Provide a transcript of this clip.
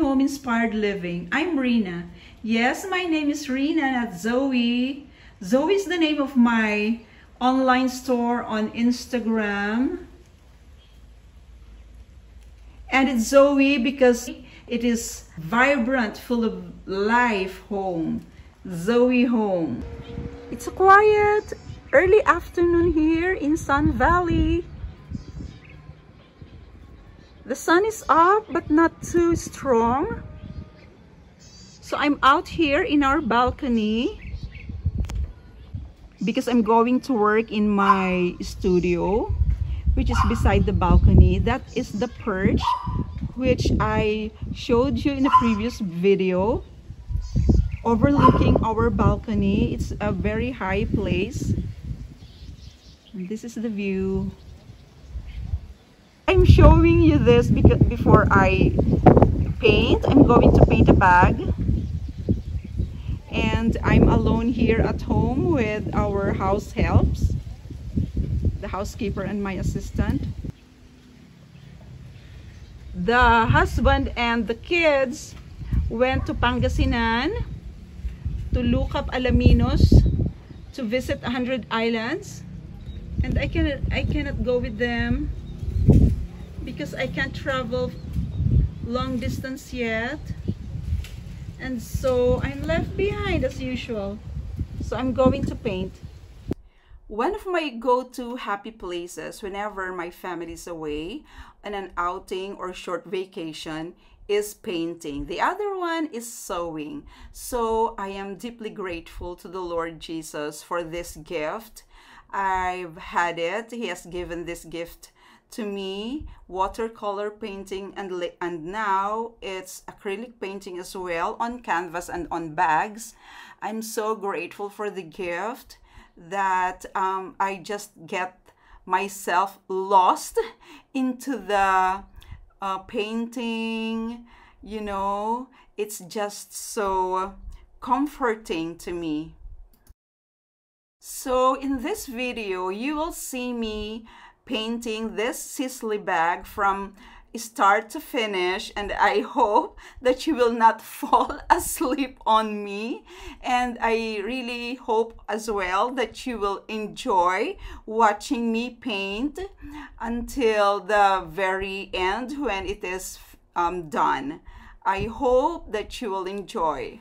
Home Inspired Living. I'm Rina. Yes, my name is Rina, at Zoe. Zoe is the name of my online store on Instagram. And it's Zoe because it is vibrant, full of life home. Zoe Home. It's a quiet early afternoon here in Sun Valley. The sun is up but not too strong. So I'm out here in our balcony because I'm going to work in my studio which is beside the balcony. That is the perch which I showed you in a previous video overlooking our balcony. It's a very high place. This is the view. I'm showing you this because before I paint. I'm going to paint a bag. And I'm alone here at home with our house helps. The housekeeper and my assistant. The husband and the kids went to Pangasinan to look up Alaminos to visit 100 islands and I cannot I cannot go with them because I can't travel long distance yet and so I'm left behind as usual so I'm going to paint one of my go-to happy places whenever my family is away on an outing or short vacation is painting. The other one is sewing. So I am deeply grateful to the Lord Jesus for this gift. I've had it. He has given this gift to me watercolor painting and and now it's acrylic painting as well on canvas and on bags. I'm so grateful for the gift that um, i just get myself lost into the uh, painting you know? It's just so comforting to me. So in this video you will see me painting this Sisley bag from start to finish and I hope that you will not fall asleep on me and I really hope as well that you will enjoy watching me paint until the very end when it is um, done. I hope that you will enjoy.